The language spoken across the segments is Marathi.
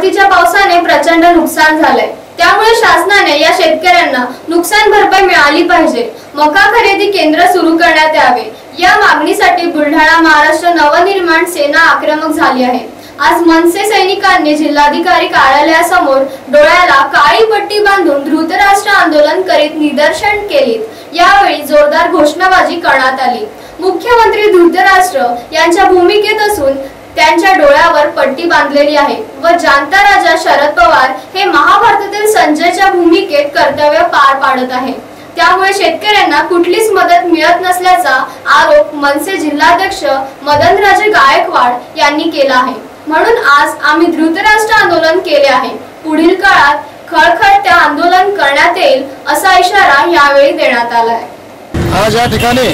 परतीच्या पावसाने प्रचंड नुकसान झालंय. त्यामुळे शासनाने या शेतकऱ्यांना नुकसान भरपाई मिळाली पाहिजे. मका खरेदी केंद्र सुरू करण्यात यावे. या मागणीसाठी बुलढाणा महाराष्ट्र नवनिर्माण सेना आक्रमक झाली आहे. आज मनसे सैनिकांनी जिल्हाधिकारी कार्यालयासमोर डोळ्याला काळी पट्टी बांधून धृतराष्ट्र आंदोलन करीत निदर्शन केलीत यावेळी जोरदार घोषणाबाजी करण्यात आली. मुख्यमंत्री धृतराष्ट्र यांच्या भूमिकेत असून त्यांच्या डोळ्यावर पट्टी बांधलेली आहे व जाणता राजा शरद पवार हे महाभारतातील संजयच्या भूमिकेत कर्तव्य पार पाडत आहे. त्यामुळे शेतकऱ्यांना कुठलीच मदत मिळत नसल्याचा आरोप मनसे जिल्हाध्यक्ष मदनराजे गायकवाड यांनी केला आहे. म्हणून आज आम्ही धृतराष्ट्र आंदोलन केले आहे. पुढील काळात खळखळत्या आंदोलन करण्यात येईल असा इशारा यावेळी देण्यात आला आहे आज या ठिकाणी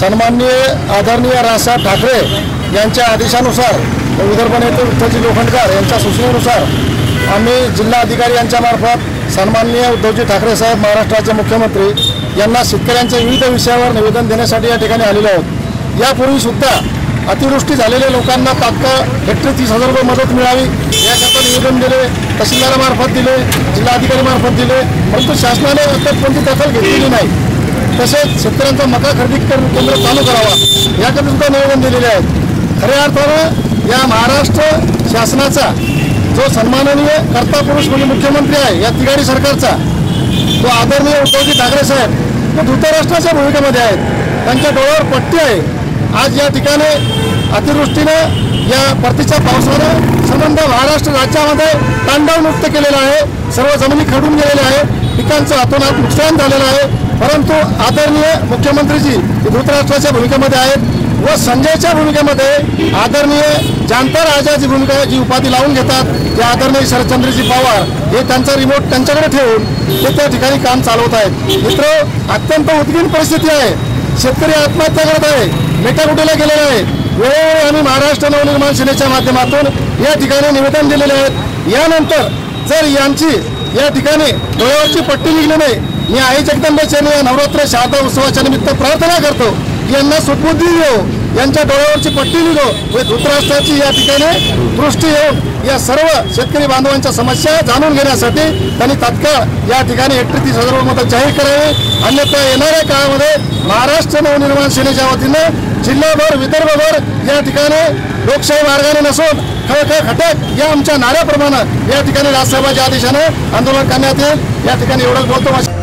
सन्माननीय आदरणीय राजसाहेब ठाकरे यांच्या आदेशानुसार विदर्भ नेते विठ्ठलजी लोखंडकर यांच्या सूचनेनुसार आम्ही जिल्हा अधिकारी यांच्यामार्फत सन्माननीय उद्धवजी ठाकरे साहेब महाराष्ट्राचे मुख्यमंत्री यांना शेतकऱ्यांच्या विविध विषयावर निवेदन देण्यासाठी या ठिकाणी आलेलो आहोत. यापूर्वीसुद्धा अतिवृष्टी झालेल्या लोकांना तात्काळ हेक्टरी तीस हजार रुपये मदत मिळावी याकरता निवेदन दिले तहसीलदारामार्फत दिले जिल्हाधिकारीमार्फत दिले परंतु शासनाने अद्याप कोणती दखल घेतलेली नाही. तसेच शेतकऱ्यांचा मका खरेदी केंद्र केंद्र चालू करावा याकरता सुद्धा निवेदन दिलेले आहेत. खऱ्या अर्थानं या महाराष्ट्र शासनाचा जो सन्माननीय कर्ता पुरुष म्हणजे मुख्यमंत्री आहे या तिघाडी सरकारचा तो आदरणीय उद्धवजी ठाकरे साहेब ते धृतराष्ट्राच्या भूमिकेमध्ये आहेत. त्यांच्या डोळ्यावर पट्टी आहे. आज या ठिकाणी अतिवृष्टीनं या परतीच्या पावसानं संबंध महाराष्ट्र राज्यामध्ये तांडव नृत्य केलेलं आहे. सर्व जमिनी खडून गेलेल्या आहे पिकांचं अतोनात नुकसान झालेलं आहे. परंतु आदरणीय मुख्यमंत्रीजी धृतराष्ट्राच्या भूमिकेमध्ये आहेत. व संजयच्या भूमिकेमध्ये आदरणीय जानता राजाची भूमिका जी उपाधी लावून घेतात ते आदरणीय शरदचंद्रजी पवार हे त्यांचा रिमोट त्यांच्याकडे ठेवून ते त्या ठिकाणी काम चालवत आहेत. मित्र अत्यंत उद्गीन परिस्थिती आहे. शेतकरी आत्महत्या करत आहे. मेटाकुटीला गेलेला आहे? वेळोवेळी आम्ही महाराष्ट्र नवनिर्माण सेनेच्या माध्यमातून या ठिकाणी निवेदन दिलेले आहेत. यानंतर जर यांची या ठिकाणी डोळ्यावरची पट्टी निघली नाही मी आई जगदंबेच्या नवरात्र शारदा उत्सवाच्या निमित्त प्रार्थना करतो की यांना सुटबुद्धी देऊ हो. यांच्या डोळ्यावरची पट्टी निघो. हे धृतराष्ट्राची या ठिकाणी दृष्टी येऊन या सर्व शेतकरी बांधवांच्या समस्या जाणून घेण्यासाठी त्यांनी तात्काळ या ठिकाणी हेक्टरी तीस हजार मतं जाहीर करावी. अन्यथा येणाऱ्या काळामध्ये महाराष्ट्र नवनिर्माण सेनेच्या वतीनं जिल्हाभर विदर्भभर या ठिकाणी लोकशाही मार्गाने नसून खळखळ खटक या आमच्या नाऱ्याप्रमाणे या ठिकाणी राजसाहेबांच्या आदेशाने आंदोलन करण्यात येईल. या ठिकाणी एवढंच बोलतो.